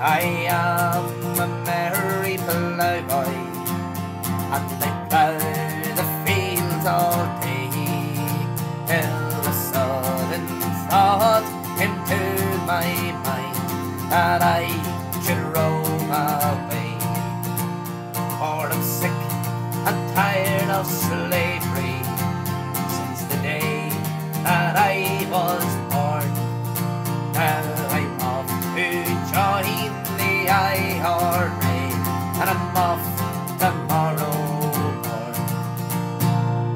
I am a merry ploughboy, and I plough the fields all day, till the sudden thought came to my mind that I should roam away. For I'm sick and tired of slavery since the day that I IRA, and I'm off tomorrow morn.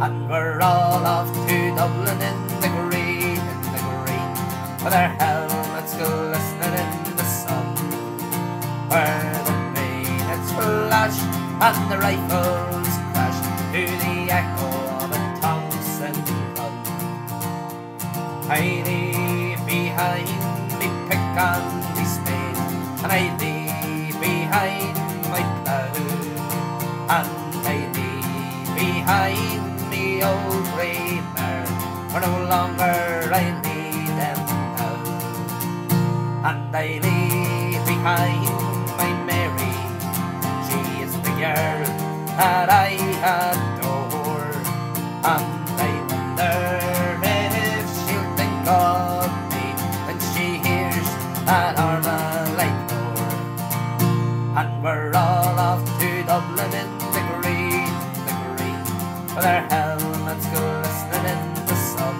And we're all off to Dublin in the green, in the green, with our helmets glistening in the sun, where the bayonets flash and the rifles crash to the echo of a Thompson gun. Leave behind me pick and me spade, and I leave grey for no longer I need them now. And I leave behind my Mary, she is the girl that I adore, and I wonder if she'll think of me when she hears that Armalite roar. And we're all off to Dublin in the green, the green, with our helmets glistening in the sun,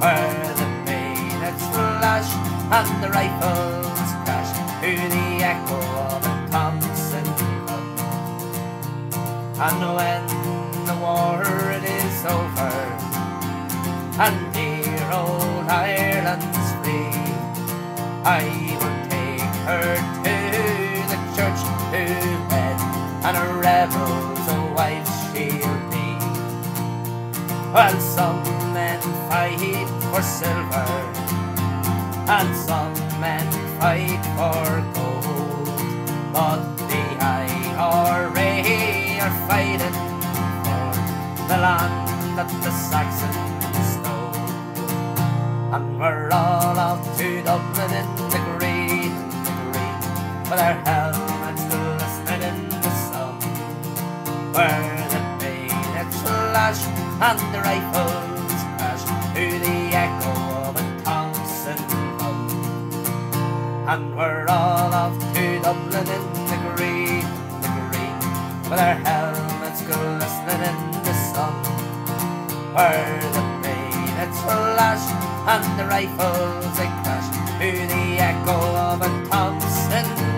where the bayonets flash and the rifles crash to the echo of a Thompson gun. And when the war it is over, and dear old Ireland's free, I will take her to the church to bed, and a While some men fight for silver, and some men fight for gold, but the IRA are fighting for the land that the Saxons stole. And we're all off to Dublin in the green, in the green, with our helmets glistening in the sun, flash and the rifles crash to the echo of a Thompson. And we're all off to Dublin in the green, the green, with our helmets glistening in the sun, where the bayonets flash and the rifles they crash to the echo of a Thompson